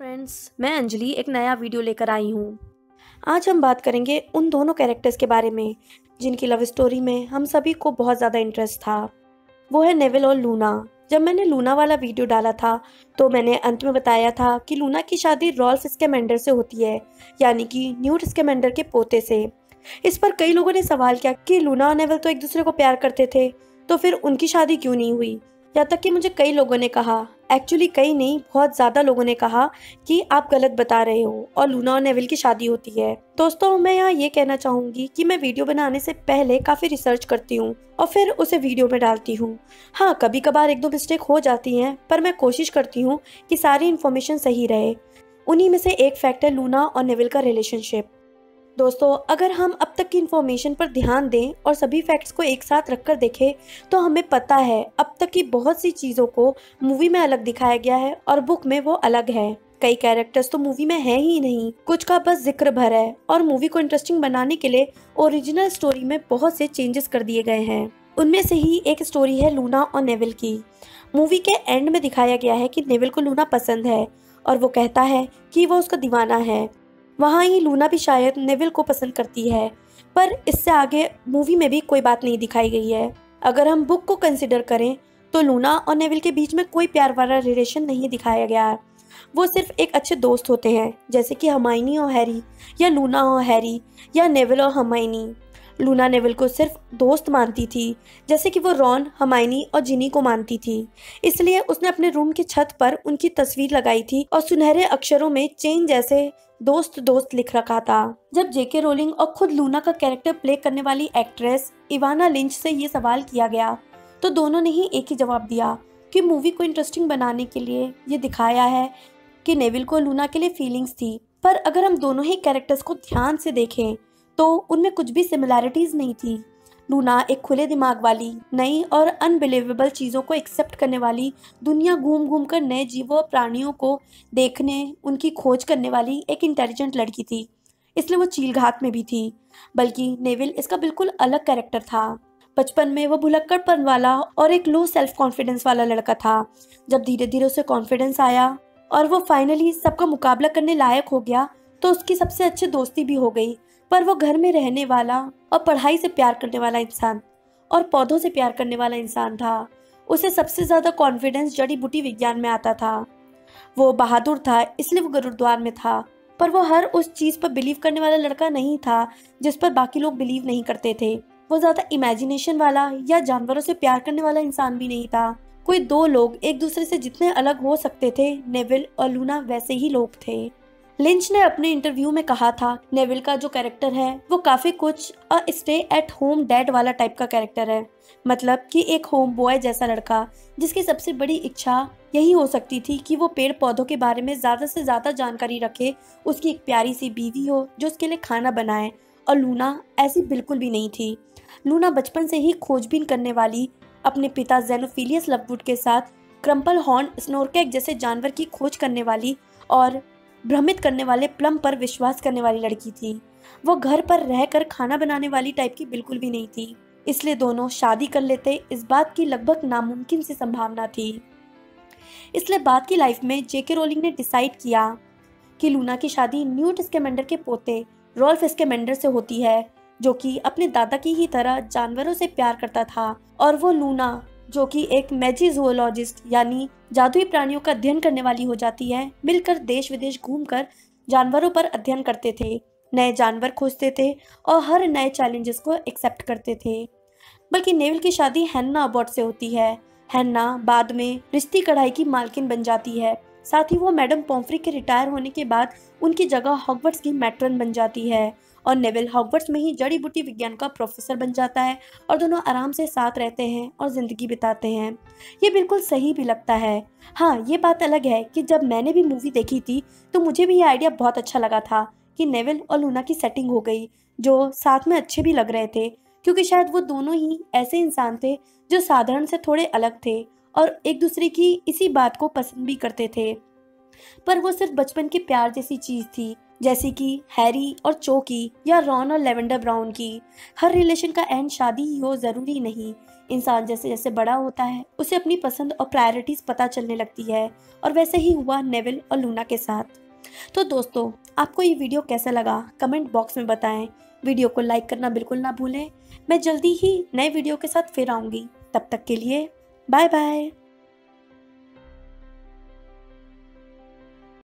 Friends मैं अंजलि एक नया वीडियो लेकर आई हूँ। आज हम बात करेंगे उन दोनों कैरेक्टर्स के बारे में, जिनकी लव स्टोरी में हम सभी को बहुत ज़्यादा इंटरेस्ट था। वो है नेविल और लूना जब मैंने लूना वाला वीडियो डाला था तो मैंने अंत में बताया था कि लूना की शादी रॉल्फ स्केमेंडर से होती है, यानी कि न्यूट स्केमेंडर के पोते से। इस पर कई लोगों ने सवाल किया कि लूना और नेविल तो एक दूसरे को प्यार करते थे तो फिर उनकी शादी क्यों नहीं हुई? यहाँ तक कि मुझे कई लोगों ने कहा एक्चुअली कई नहीं, बहुत ज़्यादा लोगों ने कहा कि आप गलत बता रहे हो और लूना और नेविल की शादी होती है। दोस्तों, मैं यहाँ ये कहना चाहूँगी कि मैं वीडियो बनाने से पहले काफ़ी रिसर्च करती हूँ और फिर उसे वीडियो में डालती हूँ। हाँ कभी कभार एक दो मिस्टेक हो जाती हैं, पर मैं कोशिश करती हूँ कि सारी इन्फॉर्मेशन सही रहे। उन्हीं में से एक फैक्ट है लूना और नेविल का रिलेशनशिप दोस्तों, अगर हम अब तक की इन्फॉर्मेशन पर ध्यान दें और सभी फैक्ट्स को एक साथ रखकर देखें तो हमें पता है, अब तक की बहुत सी चीज़ों को मूवी में अलग दिखाया गया है और बुक में वो अलग है। कई कैरेक्टर्स तो मूवी में है ही नहीं, कुछ का बस ज़िक्र भर है और मूवी को इंटरेस्टिंग बनाने के लिए ओरिजिनल स्टोरी में बहुत से चेंजेस कर दिए गए हैं। उनमें से ही एक स्टोरी है लूना और नेविल की। मूवी के एंड में दिखाया गया है कि नेविल को लूना पसंद है और वो कहता है कि वो उसका दीवाना है। वहाँ ही लूना भी शायद नेविल को पसंद करती है, पर इससे आगे मूवी में भी कोई बात नहीं दिखाई गई है। अगर हम बुक को कंसिडर करें तो लूना और नेविल के बीच में कोई प्यार वाला रिलेशन नहीं दिखाया गया। है वो सिर्फ़ एक अच्छे दोस्त होते हैं, जैसे कि हमाइनी और हैरी, या लूना और हैरी, या नेविल और हमाइनी। लूना नेविल को सिर्फ़ दोस्त मानती थी, जैसे कि वो रॉन, हमाइनी और जिनी को मानती थी। इसलिए उसने अपने रूम की छत पर उनकी तस्वीर लगाई थी और सुनहरे अक्षरों में चेन जैसे दोस्त दोस्त लिख रखा था। जब जेके रोलिंग और खुद लूना का कैरेक्टर प्ले करने वाली एक्ट्रेस इवाना लिंच से ये सवाल किया गया तो दोनों ने ही एक ही जवाब दिया कि मूवी को इंटरेस्टिंग बनाने के लिए ये दिखाया है कि नेविल को लूना के लिए फीलिंग्स थी। पर अगर हम दोनों ही कैरेक्टर्स को ध्यान से देखें तो उनमें कुछ भी सिमिलैरिटीज नहीं थी। लूना एक खुले दिमाग वाली, नई और अनबिलीवेबल चीज़ों को एक्सेप्ट करने वाली, दुनिया घूम घूम कर नए जीवों और प्राणियों को देखने, उनकी खोज करने वाली एक इंटेलिजेंट लड़की थी। इसलिए वो चील घात में भी थी, बल्कि नेविल इसका बिल्कुल अलग कैरेक्टर था। बचपन में वो भुलक्कड़पन वाला और एक लो सेल्फ कॉन्फिडेंस वाला लड़का था। जब धीरे धीरे उसे कॉन्फिडेंस आया और वो फाइनली सबका मुकाबला करने लायक हो गया तो उसकी सबसे अच्छी दोस्ती भी हो गई। पर वो घर में रहने वाला और पढ़ाई से प्यार करने वाला इंसान और पौधों से प्यार करने वाला इंसान था। उसे सबसे ज़्यादा कॉन्फिडेंस जड़ी बूटी विज्ञान में आता था। वो बहादुर था, इसलिए वो गुरुद्वार में था। पर वो हर उस चीज़ पर बिलीव करने वाला लड़का नहीं था, जिस पर बाकी लोग बिलीव नहीं करते थे। वो ज़्यादा इमेजिनेशन वाला या जानवरों से प्यार करने वाला इंसान भी नहीं था। कोई दो लोग एक दूसरे से जितने अलग हो सकते थे नेविल और लूना वैसे ही लोग थे। लिंच ने अपने इंटरव्यू में कहा था, नेविल का जो कैरेक्टर है, वो काफ़ी कुछ a stay at home dad वाला टाइप का कैरेक्टर है। मतलब कि एक होम बॉय जैसा लड़का, जिसकी सबसे बड़ी इच्छा यही हो सकती थी कि वो पेड़ पौधों के बारे में ज़्यादा से ज़्यादा जानकारी रखे, उसकी एक प्यारी सी बीवी हो, जो उसके लिए खाना बनाए, और लूना ऐसी बिल्कुल भी नहीं थी। लूना बचपन से ही खोजबीन करने वाली, अपने पिता जेनोफिलियस लववुड के साथ क्रम्पल हॉर्न स्नोरकैक जैसे जानवर की खोज करने वाली, और भ्रमित करने वाले, प्लम पर विश्वास करने वाली लड़की थी। वो घर पर रहकर खाना बनाने वाली टाइप की बिल्कुल भी नहीं थी। इसलिए दोनों शादी कर लेते, इस बात की लगभग नामुमकिन सी संभावना थी। इसलिए बाद की लाइफ में जेके रोलिंग ने डिसाइड किया कि लूना की शादी न्यूट स्केमेंडर के पोते रोल्फ स्केमेंडर से होती है, जो कि अपने दादा की ही तरह जानवरों से प्यार करता था, और वो लूना जो कि एक मैजी मैजिजोलॉजिस्ट यानी जादुई प्राणियों का अध्ययन करने वाली हो जाती है, मिलकर देश विदेश घूमकर जानवरों पर अध्ययन करते थे, नए जानवर खोजते थे और हर नए चैलेंजेस को एक्सेप्ट करते थे। बल्कि नेवल की शादी हैन्ना अबॉट से होती है। हैन्ना बाद में रिश्ती कढ़ाई की मालकिन बन जाती है। साथ ही वो मैडम पोम्फ्री के रिटायर होने के बाद उनकी जगह हॉगवर्ट्स की मैट्रन बन जाती है और नेविल हॉगवर्ट्स में ही जड़ी बूटी विज्ञान का प्रोफेसर बन जाता है और दोनों आराम से साथ रहते हैं और ज़िंदगी बिताते हैं। ये बिल्कुल सही भी लगता है। हाँ ये बात अलग है कि जब मैंने भी मूवी देखी थी तो मुझे भी ये आइडिया बहुत अच्छा लगा था कि नेविल और लूना की सेटिंग हो गई, जो साथ में अच्छे भी लग रहे थे, क्योंकि शायद वो दोनों ही ऐसे इंसान थे जो साधारण से थोड़े अलग थे। और एक दूसरे की इसी बात को पसंद भी करते थे। पर वो सिर्फ़ बचपन के प्यार जैसी चीज़ थी, जैसे कि हैरी और चो की या रॉन और लेवेंडर ब्राउन की। हर रिलेशन का एंड शादी ही हो ज़रूरी नहीं। इंसान जैसे जैसे बड़ा होता है, उसे अपनी पसंद और प्रायोरिटीज़ पता चलने लगती है, और वैसे ही हुआ नेविल और लूना के साथ। तो दोस्तों, आपको ये वीडियो कैसा लगा? कमेंट बॉक्स में बताएँ। वीडियो को लाइक करना बिल्कुल ना भूलें। मैं जल्दी ही नए वीडियो के साथ फिर आऊँगी। तब तक के लिए बाय बाय